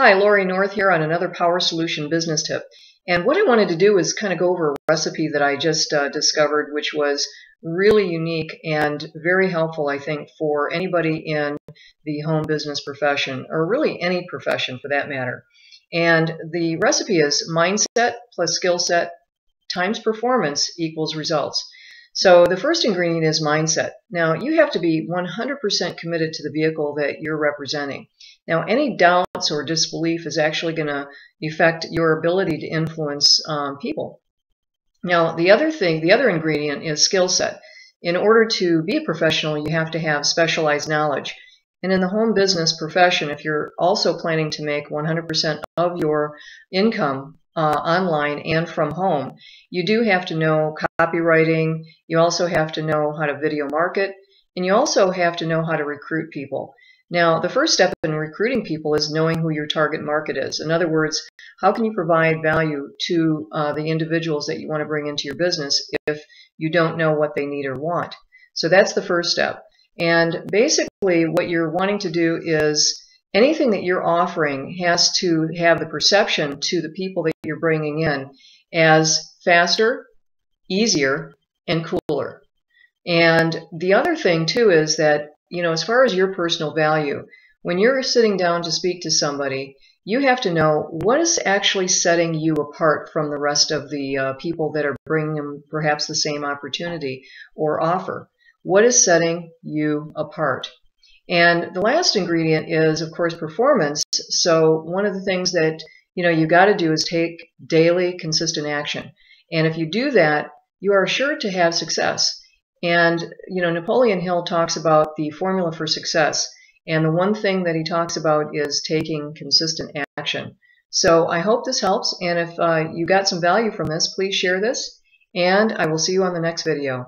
Hi, Laura North here on another Power Solution business tip. And what I wanted to do is kind of go over a recipe that I just uh, discovered, which was really unique and very helpful, I think, for anybody in the home business profession, or really any profession for that matter. And the recipe is mindset plus skill set times performance equals results. So the first ingredient is mindset. Now you have to be 100% committed to the vehicle that you're representing. Now any doubts or disbelief is actually going to affect your ability to influence um, people. Now the other thing, the other ingredient is skill set. In order to be a professional, you have to have specialized knowledge. And in the home business profession, if you're also planning to make 100% of your income uh, online and from home, you do have to know copywriting. You also have to know how to video market, and you also have to know how to recruit people. Now, the first step in recruiting people is knowing who your target market is. In other words, how can you provide value to uh, the individuals that you want to bring into your business if you don't know what they need or want? So that's the first step. And basically, what you're wanting to do is anything that you're offering has to have the perception to the people that you're bringing in as faster, easier, and cooler. And the other thing too is that, you know, as far as your personal value, when you're sitting down to speak to somebody, you have to know what is actually setting you apart from the rest of the uh, people that are bringing them perhaps the same opportunity or offer. What is setting you apart? And the last ingredient is, of course, performance. So one of the things that you know you got to do is take daily, consistent action. And if you do that, you are sure to have success. And you know Napoleon Hill talks about the formula for success, and the one thing that he talks about is taking consistent action. So I hope this helps, and if uh, you got some value from this, please share this, and I will see you on the next video.